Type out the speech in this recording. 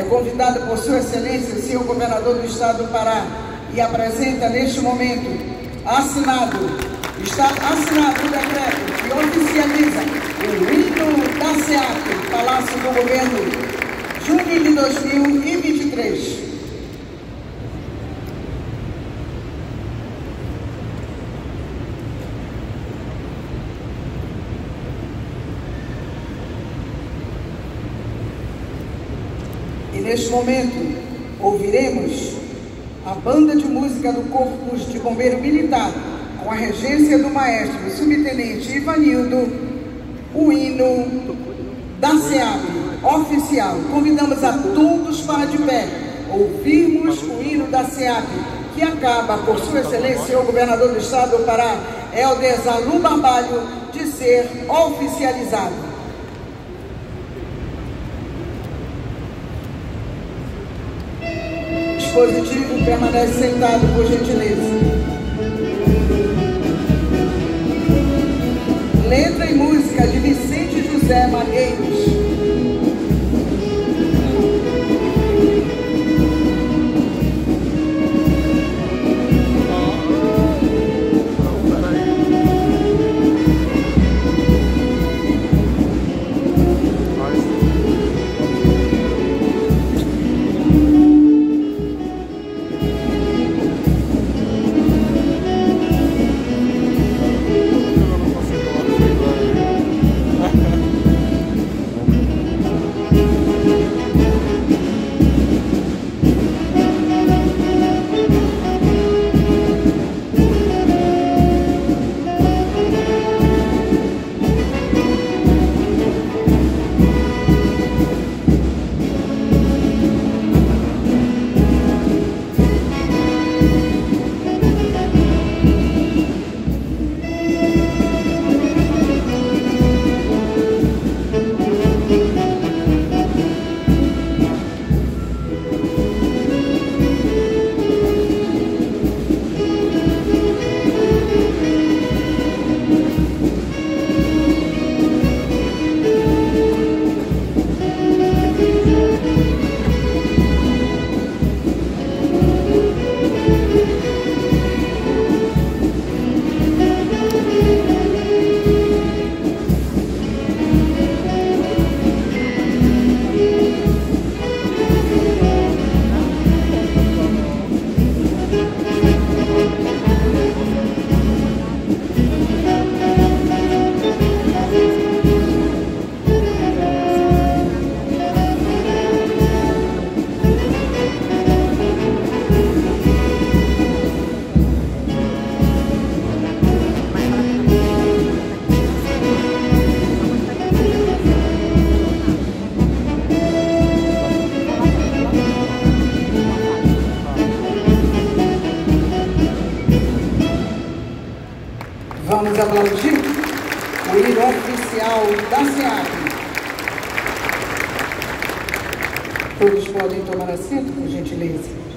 É convidado por Sua Excelência, senhor governador do Estado do Pará, e apresenta neste momento, assinado, está assinado o decreto que oficializa o hino da SEAP, Palácio do Governo, junho de 2023. Neste momento ouviremos a banda de música do Corpo de Bombeiro Militar, com a regência do maestro subtenente Ivanildo, o hino da SEAP oficial. Convidamos a todos para de pé ouvirmos o hino da SEAP, que acaba, por sua excelência, o governador do estado do Pará, Helder Zalu Barbalho, de ser oficializado. Dispositivo permanece sentado, por gentileza. Letra e música de Vicente José Malheiros. Vamos aplaudir o hino oficial da SEAP. Todos podem tomar assento, por gentileza.